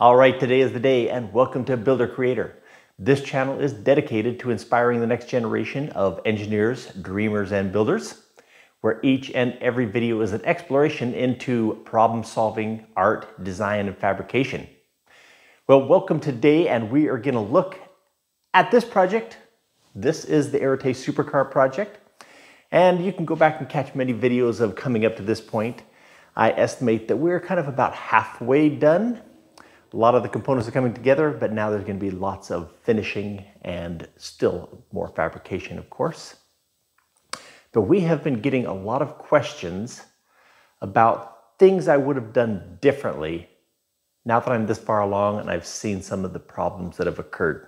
All right, today is the day, and welcome to Builder Creator. This channel is dedicated to inspiring the next generation of engineers, dreamers, and builders, where each and every video is an exploration into problem solving, art, design, and fabrication. Well, welcome today, and we are going to look at this project. This is the Arete Supercar project, and you can go back and catch many videos of coming up to this point. I estimate that we're kind of about halfway done a lot of the components are coming together, but now there's going to be lots of finishing and still more fabrication, of course. But we have been getting a lot of questions about things I would have done differently now that I'm this far along and I've seen some of the problems that have occurred.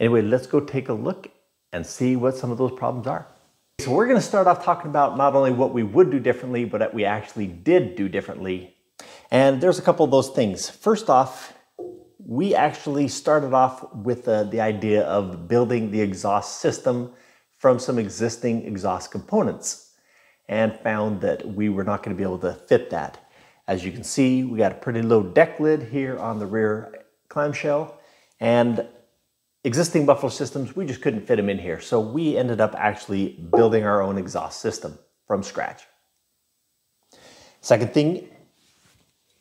Anyway, let's go take a look and see what some of those problems are. So we're going to start off talking about not only what we would do differently, but what we actually did do differently and there's a couple of those things. First off, we actually started off with uh, the idea of building the exhaust system from some existing exhaust components and found that we were not going to be able to fit that. As you can see, we got a pretty low deck lid here on the rear clamshell and existing Buffalo systems, we just couldn't fit them in here. So we ended up actually building our own exhaust system from scratch. Second thing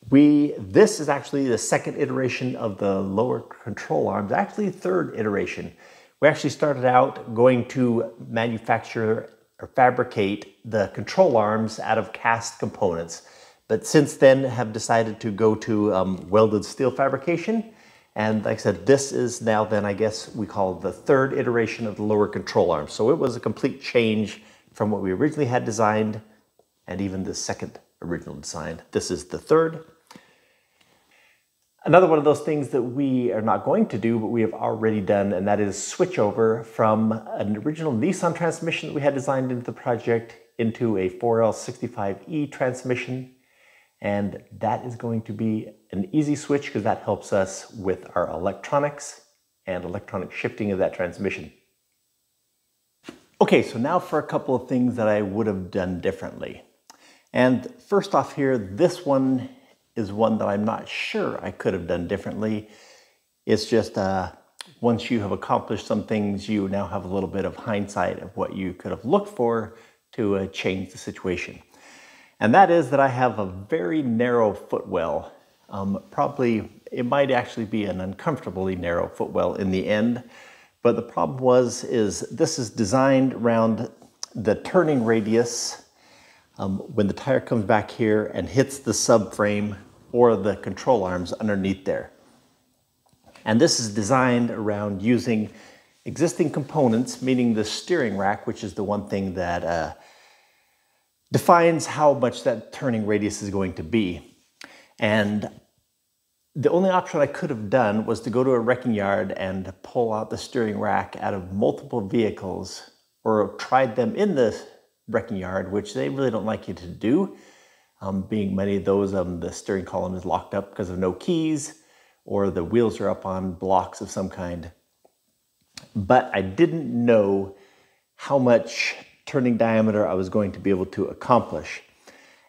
we, this is actually the second iteration of the lower control arms, actually third iteration. We actually started out going to manufacture or fabricate the control arms out of cast components. But since then have decided to go to um, welded steel fabrication. And like I said, this is now then I guess we call the third iteration of the lower control arm. So it was a complete change from what we originally had designed and even the second original design. This is the third. Another one of those things that we are not going to do, but we have already done, and that is switch over from an original Nissan transmission that we had designed into the project into a 4L65E transmission. And that is going to be an easy switch because that helps us with our electronics and electronic shifting of that transmission. Okay, so now for a couple of things that I would have done differently. And first off here, this one is one that I'm not sure I could have done differently. It's just uh, once you have accomplished some things, you now have a little bit of hindsight of what you could have looked for to uh, change the situation. And that is that I have a very narrow footwell. Um, probably, it might actually be an uncomfortably narrow footwell in the end. But the problem was, is this is designed around the turning radius um, when the tire comes back here and hits the subframe or the control arms underneath there. And this is designed around using existing components, meaning the steering rack, which is the one thing that uh, defines how much that turning radius is going to be. And the only option I could have done was to go to a wrecking yard and pull out the steering rack out of multiple vehicles or tried them in the wrecking yard, which they really don't like you to do. Um, being many of those, um, the steering column is locked up because of no keys or the wheels are up on blocks of some kind. But I didn't know how much turning diameter I was going to be able to accomplish.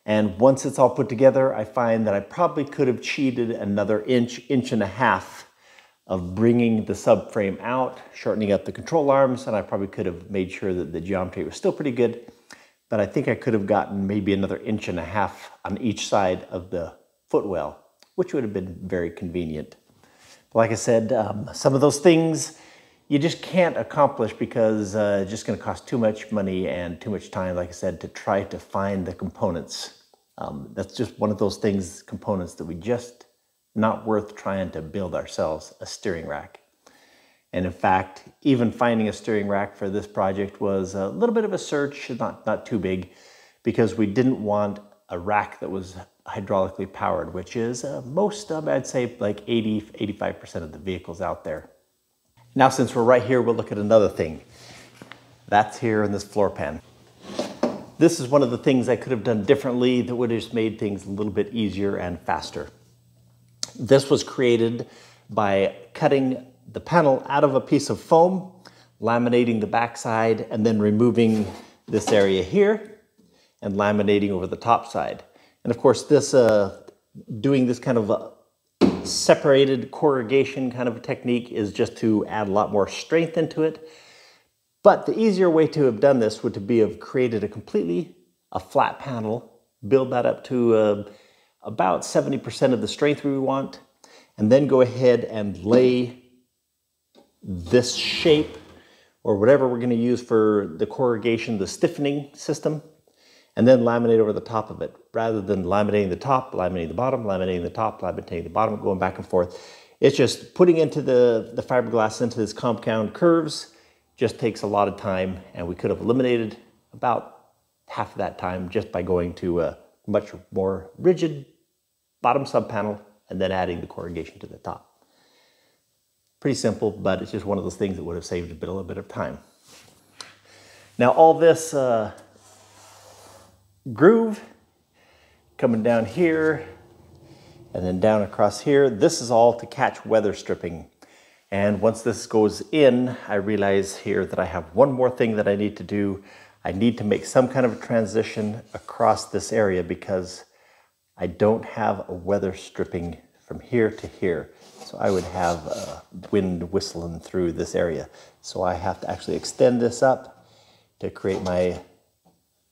And once it's all put together, I find that I probably could have cheated another inch, inch and a half of bringing the subframe out, shortening up the control arms, and I probably could have made sure that the geometry was still pretty good but I think I could have gotten maybe another inch and a half on each side of the footwell, which would have been very convenient. But like I said, um, some of those things you just can't accomplish because uh, it's just going to cost too much money and too much time, like I said, to try to find the components. Um, that's just one of those things, components that we just not worth trying to build ourselves a steering rack. And in fact, even finding a steering rack for this project was a little bit of a search, not, not too big, because we didn't want a rack that was hydraulically powered, which is uh, most of, I'd say like 80, 85% of the vehicles out there. Now, since we're right here, we'll look at another thing. That's here in this floor pan. This is one of the things I could have done differently that would have just made things a little bit easier and faster. This was created by cutting the panel out of a piece of foam, laminating the backside, and then removing this area here and laminating over the top side. And of course, this uh, doing this kind of separated corrugation kind of technique is just to add a lot more strength into it. But the easier way to have done this would to be have created a completely a flat panel, build that up to uh, about 70% of the strength we want, and then go ahead and lay this shape or whatever we're going to use for the corrugation, the stiffening system, and then laminate over the top of it rather than laminating the top, laminating the bottom, laminating the top, laminating the bottom, going back and forth. It's just putting into the, the fiberglass into this compound curves just takes a lot of time and we could have eliminated about half of that time just by going to a much more rigid bottom sub panel and then adding the corrugation to the top. Pretty simple, but it's just one of those things that would have saved a, bit, a little bit of time. Now all this uh, groove coming down here and then down across here. This is all to catch weather stripping. And once this goes in, I realize here that I have one more thing that I need to do. I need to make some kind of a transition across this area because I don't have a weather stripping from here to here. So I would have uh, wind whistling through this area. So I have to actually extend this up to create my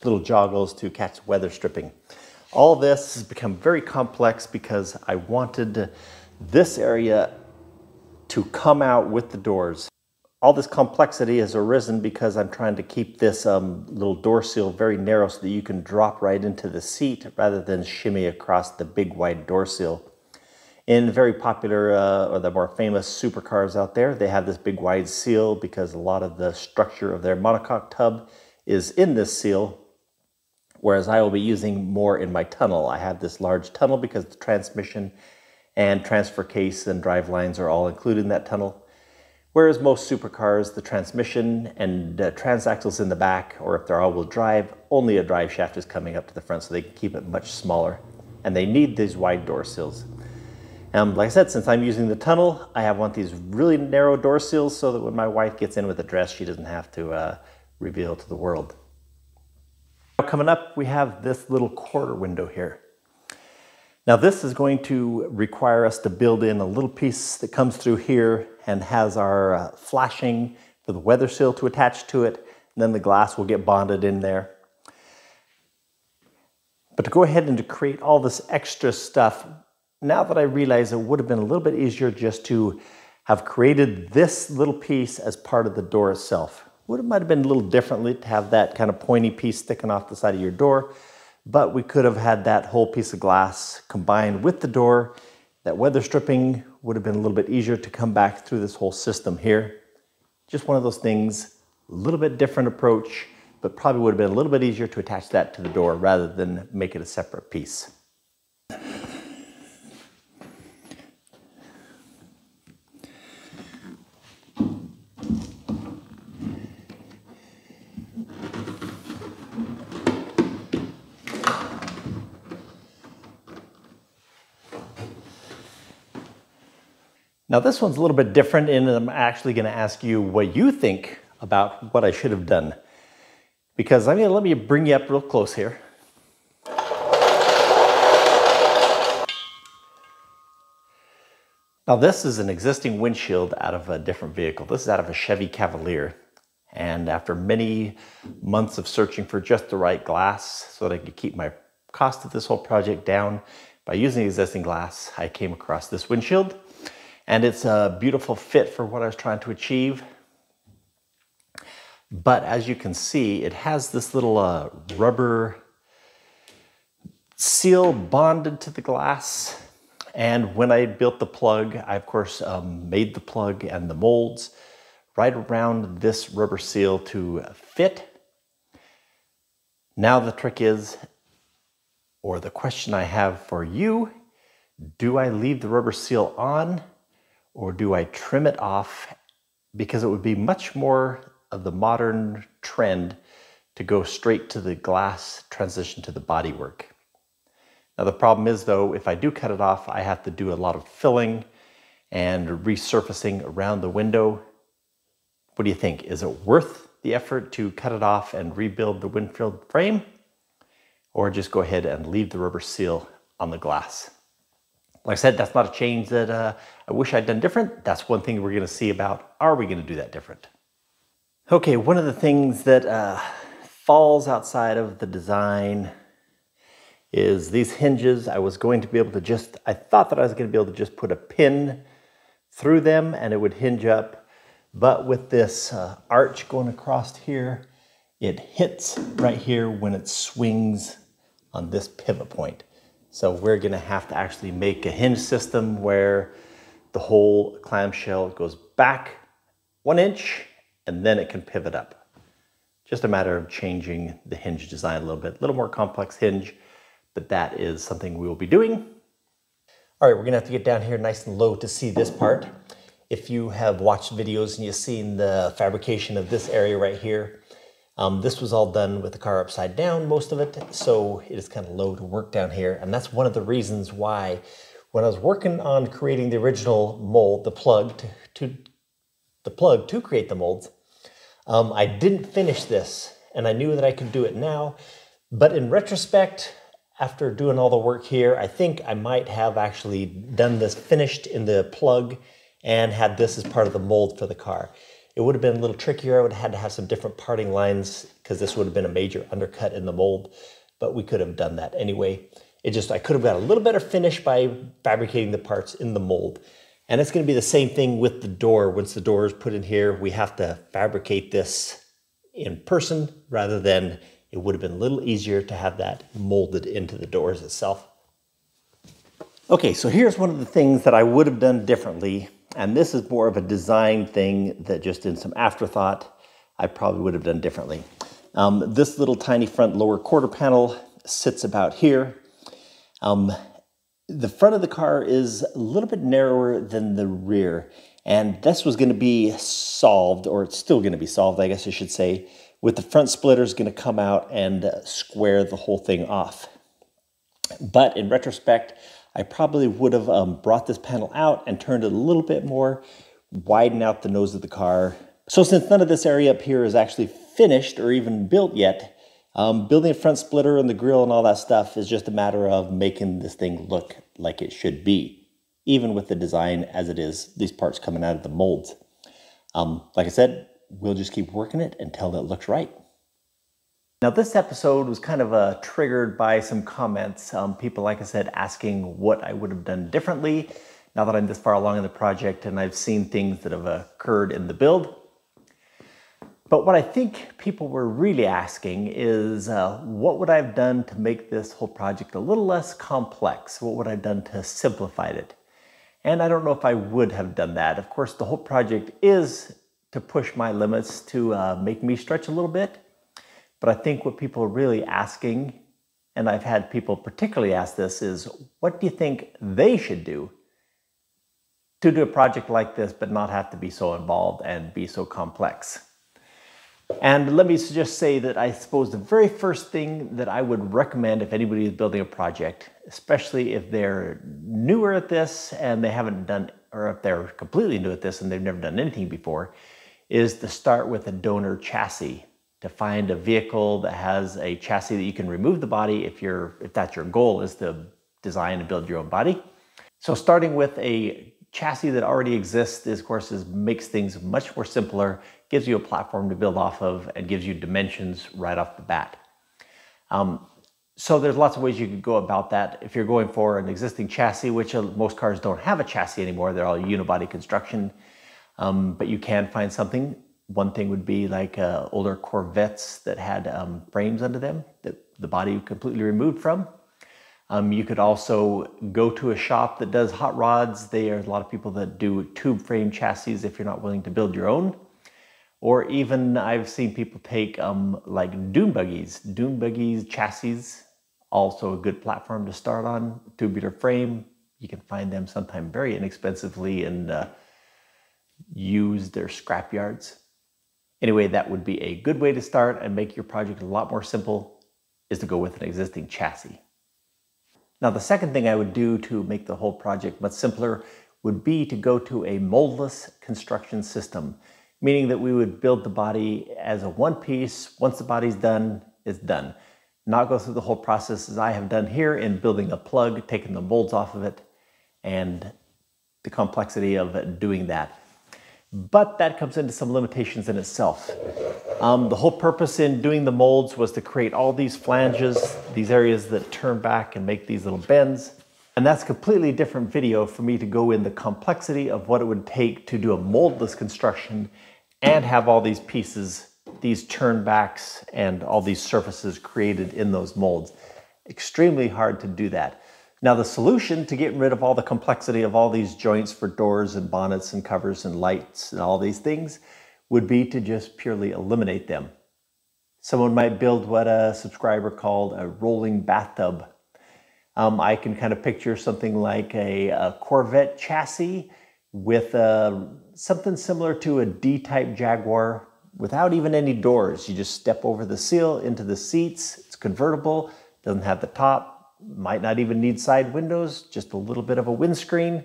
little joggles to catch weather stripping. All this has become very complex because I wanted this area to come out with the doors. All this complexity has arisen because I'm trying to keep this um, little door seal very narrow so that you can drop right into the seat rather than shimmy across the big wide door seal. In very popular uh, or the more famous supercars out there, they have this big wide seal because a lot of the structure of their monocoque tub is in this seal whereas I will be using more in my tunnel. I have this large tunnel because the transmission and transfer case and drive lines are all included in that tunnel. Whereas most supercars, the transmission and uh, transaxles in the back, or if they're all-wheel drive, only a drive shaft is coming up to the front so they can keep it much smaller. And they need these wide door sills. Um, like I said, since I'm using the tunnel, I have one of these really narrow door seals so that when my wife gets in with a dress, she doesn't have to uh, reveal to the world. Coming up, we have this little quarter window here. Now this is going to require us to build in a little piece that comes through here and has our uh, flashing for the weather seal to attach to it. And then the glass will get bonded in there. But to go ahead and to create all this extra stuff, now that I realize it would have been a little bit easier just to have created this little piece as part of the door itself. Would it might have been a little differently to have that kind of pointy piece sticking off the side of your door, but we could have had that whole piece of glass combined with the door. That weather stripping would have been a little bit easier to come back through this whole system here. Just one of those things, a little bit different approach, but probably would have been a little bit easier to attach that to the door rather than make it a separate piece. Now this one's a little bit different and I'm actually gonna ask you what you think about what I should have done. Because I mean, let me bring you up real close here. Now this is an existing windshield out of a different vehicle. This is out of a Chevy Cavalier. And after many months of searching for just the right glass so that I could keep my cost of this whole project down by using existing glass, I came across this windshield and it's a beautiful fit for what I was trying to achieve. But as you can see, it has this little uh, rubber seal bonded to the glass. And when I built the plug, I of course um, made the plug and the molds right around this rubber seal to fit. Now the trick is, or the question I have for you, do I leave the rubber seal on or do I trim it off because it would be much more of the modern trend to go straight to the glass transition to the bodywork. Now the problem is though, if I do cut it off, I have to do a lot of filling and resurfacing around the window. What do you think? Is it worth the effort to cut it off and rebuild the windshield frame? Or just go ahead and leave the rubber seal on the glass? Like I said, that's not a change that uh, I wish I'd done different. That's one thing we're gonna see about, are we gonna do that different? Okay, one of the things that uh, falls outside of the design is these hinges. I was going to be able to just, I thought that I was gonna be able to just put a pin through them and it would hinge up. But with this uh, arch going across here, it hits right here when it swings on this pivot point. So we're gonna have to actually make a hinge system where the whole clamshell goes back one inch and then it can pivot up. Just a matter of changing the hinge design a little bit. A little more complex hinge, but that is something we will be doing. All right, we're gonna have to get down here nice and low to see this part. If you have watched videos and you've seen the fabrication of this area right here, um, this was all done with the car upside down, most of it, so it is kind of low to work down here. And that's one of the reasons why when I was working on creating the original mold, the plug to, to the plug to create the molds, um, I didn't finish this and I knew that I could do it now. But in retrospect, after doing all the work here, I think I might have actually done this finished in the plug and had this as part of the mold for the car. It would have been a little trickier. I would have had to have some different parting lines because this would have been a major undercut in the mold, but we could have done that anyway. It just, I could have got a little better finish by fabricating the parts in the mold. And it's gonna be the same thing with the door. Once the door is put in here, we have to fabricate this in person rather than it would have been a little easier to have that molded into the doors itself. Okay, so here's one of the things that I would have done differently and this is more of a design thing that just in some afterthought, I probably would have done differently. Um, this little tiny front lower quarter panel sits about here. Um, the front of the car is a little bit narrower than the rear. And this was going to be solved, or it's still going to be solved, I guess I should say, with the front splitters going to come out and square the whole thing off. But in retrospect, I probably would have um, brought this panel out and turned it a little bit more, widen out the nose of the car. So since none of this area up here is actually finished or even built yet, um, building a front splitter and the grill and all that stuff is just a matter of making this thing look like it should be, even with the design as it is, these parts coming out of the molds. Um, like I said, we'll just keep working it until it looks right. Now, this episode was kind of uh, triggered by some comments. Um, people, like I said, asking what I would have done differently now that I'm this far along in the project and I've seen things that have occurred in the build. But what I think people were really asking is uh, what would I have done to make this whole project a little less complex? What would I have done to simplify it? And I don't know if I would have done that. Of course, the whole project is to push my limits to uh, make me stretch a little bit. But I think what people are really asking, and I've had people particularly ask this, is what do you think they should do to do a project like this but not have to be so involved and be so complex? And let me just say that I suppose the very first thing that I would recommend if anybody is building a project, especially if they're newer at this and they haven't done, or if they're completely new at this and they've never done anything before, is to start with a donor chassis to find a vehicle that has a chassis that you can remove the body if you're if that's your goal is to design and build your own body. So starting with a chassis that already exists, is, of course, is, makes things much more simpler, gives you a platform to build off of, and gives you dimensions right off the bat. Um, so there's lots of ways you could go about that. If you're going for an existing chassis, which uh, most cars don't have a chassis anymore, they're all unibody construction, um, but you can find something one thing would be like uh, older Corvettes that had um, frames under them that the body completely removed from. Um, you could also go to a shop that does hot rods. There are a lot of people that do tube frame chassis if you're not willing to build your own. Or even I've seen people take um, like dune buggies, dune buggies chassis, also a good platform to start on, tubular frame. You can find them sometimes very inexpensively and uh, use their scrap yards. Anyway, that would be a good way to start and make your project a lot more simple is to go with an existing chassis. Now, the second thing I would do to make the whole project much simpler would be to go to a moldless construction system, meaning that we would build the body as a one piece. Once the body's done, it's done. Not go through the whole process as I have done here in building a plug, taking the molds off of it, and the complexity of doing that. But that comes into some limitations in itself. Um, the whole purpose in doing the molds was to create all these flanges, these areas that turn back and make these little bends. And that's a completely different video for me to go in the complexity of what it would take to do a moldless construction and have all these pieces, these turnbacks and all these surfaces created in those molds. Extremely hard to do that. Now the solution to getting rid of all the complexity of all these joints for doors and bonnets and covers and lights and all these things would be to just purely eliminate them. Someone might build what a subscriber called a rolling bathtub um, I can kind of picture something like a, a Corvette chassis with a, uh, something similar to a D-type Jaguar without even any doors. You just step over the seal into the seats. It's convertible, doesn't have the top, might not even need side windows, just a little bit of a windscreen.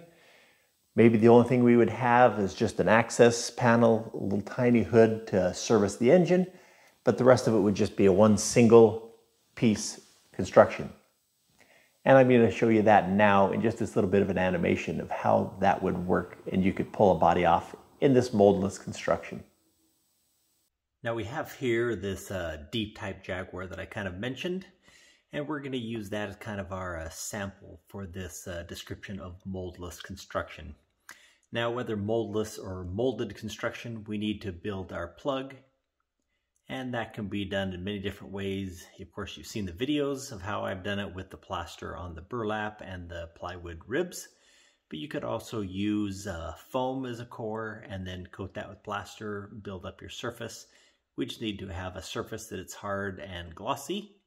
Maybe the only thing we would have is just an access panel, a little tiny hood to service the engine, but the rest of it would just be a one single piece construction. And I'm going to show you that now in just this little bit of an animation of how that would work and you could pull a body off in this moldless construction. Now we have here this uh, D-type Jaguar that I kind of mentioned, and we're going to use that as kind of our uh, sample for this uh, description of moldless construction. Now whether moldless or molded construction, we need to build our plug and that can be done in many different ways. Of course, you've seen the videos of how I've done it with the plaster on the burlap and the plywood ribs. But you could also use uh, foam as a core and then coat that with plaster, build up your surface. We just need to have a surface that it's hard and glossy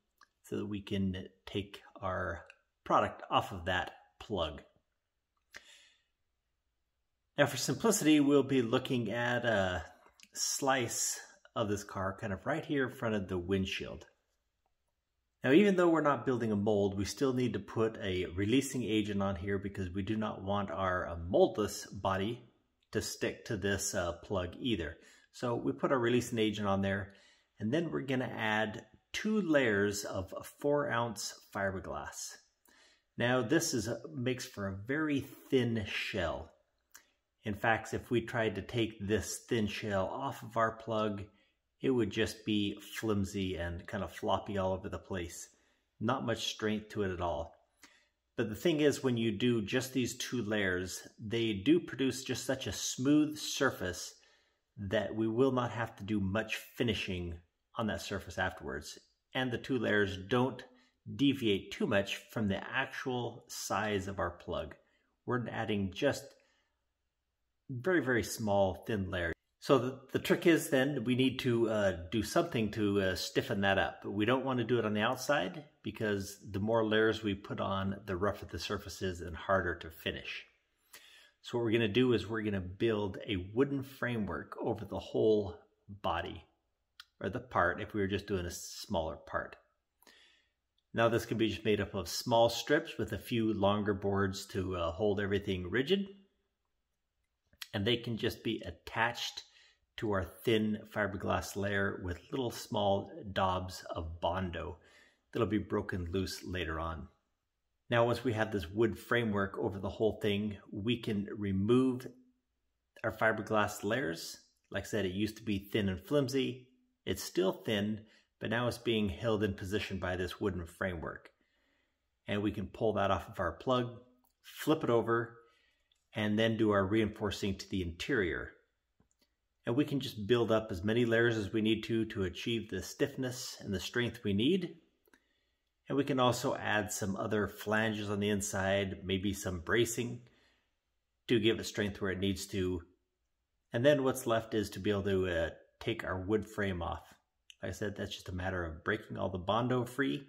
so that we can take our product off of that plug. Now for simplicity, we'll be looking at a slice of this car kind of right here in front of the windshield. Now, even though we're not building a mold, we still need to put a releasing agent on here because we do not want our uh, moldless body to stick to this uh, plug either. So we put our releasing agent on there, and then we're gonna add two layers of four ounce fiberglass. Now this is makes for a very thin shell. In fact, if we tried to take this thin shell off of our plug, it would just be flimsy and kind of floppy all over the place. Not much strength to it at all. But the thing is, when you do just these two layers, they do produce just such a smooth surface that we will not have to do much finishing on that surface afterwards. And the two layers don't deviate too much from the actual size of our plug. We're adding just very, very small thin layers. So the, the trick is then we need to uh, do something to uh, stiffen that up. We don't want to do it on the outside because the more layers we put on, the rougher the surface is and harder to finish. So what we're going to do is we're going to build a wooden framework over the whole body or the part if we were just doing a smaller part. Now this can be just made up of small strips with a few longer boards to uh, hold everything rigid. And they can just be attached to our thin fiberglass layer with little small daubs of Bondo that'll be broken loose later on. Now once we have this wood framework over the whole thing, we can remove our fiberglass layers. Like I said, it used to be thin and flimsy. It's still thin, but now it's being held in position by this wooden framework. And we can pull that off of our plug, flip it over, and then do our reinforcing to the interior and we can just build up as many layers as we need to to achieve the stiffness and the strength we need. And we can also add some other flanges on the inside, maybe some bracing to give it strength where it needs to. And then what's left is to be able to uh, take our wood frame off. Like I said, that's just a matter of breaking all the Bondo free.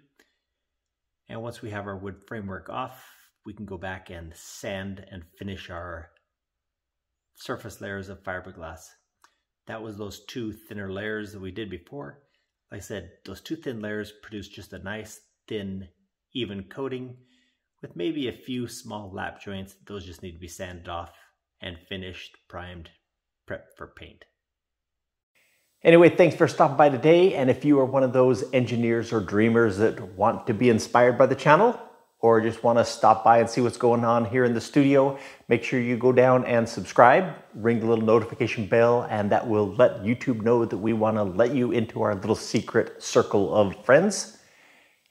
And once we have our wood framework off, we can go back and sand and finish our surface layers of fiberglass. That was those two thinner layers that we did before. Like I said, those two thin layers produce just a nice, thin, even coating with maybe a few small lap joints. Those just need to be sanded off and finished, primed, prepped for paint. Anyway, thanks for stopping by today. And if you are one of those engineers or dreamers that want to be inspired by the channel, or just want to stop by and see what's going on here in the studio, make sure you go down and subscribe, ring the little notification bell, and that will let YouTube know that we want to let you into our little secret circle of friends.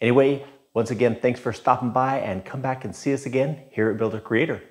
Anyway, once again, thanks for stopping by and come back and see us again here at Builder Creator.